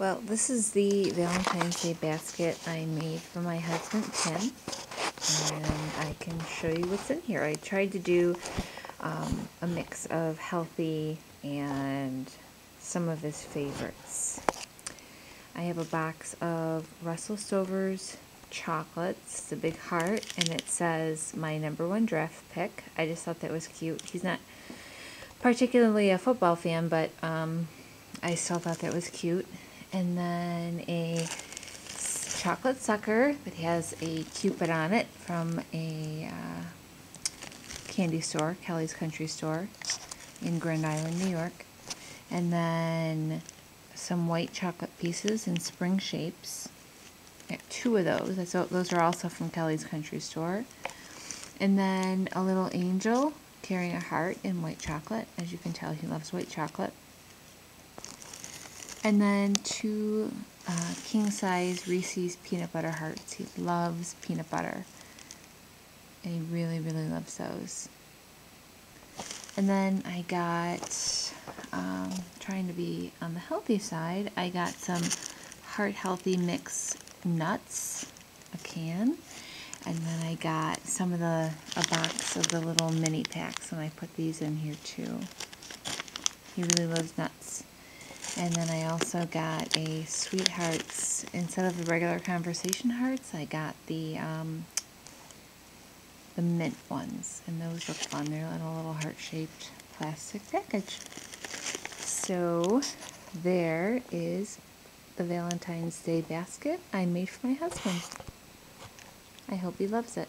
Well, this is the Valentine's Day basket I made for my husband, Tim. And I can show you what's in here. I tried to do um, a mix of healthy and some of his favorites. I have a box of Russell Stover's chocolates. A big heart, and it says my number one draft pick. I just thought that was cute. He's not particularly a football fan, but um, I still thought that was cute and then a chocolate sucker that has a cupid on it from a uh, candy store, Kelly's Country Store in Grand Island, New York. And then some white chocolate pieces in spring shapes. two of those. those are also from Kelly's Country Store. And then a little angel carrying a heart in white chocolate. As you can tell, he loves white chocolate. And then two uh, king size Reese's peanut butter hearts. He loves peanut butter. And he really, really loves those. And then I got, um, trying to be on the healthy side, I got some Heart Healthy Mix nuts, a can. And then I got some of the, a box of the little mini packs, and I put these in here too. He really loves nuts. And then I also got a Sweethearts, instead of the regular Conversation Hearts, I got the, um, the mint ones. And those look fun. They're in a little heart-shaped plastic package. So, there is the Valentine's Day basket I made for my husband. I hope he loves it.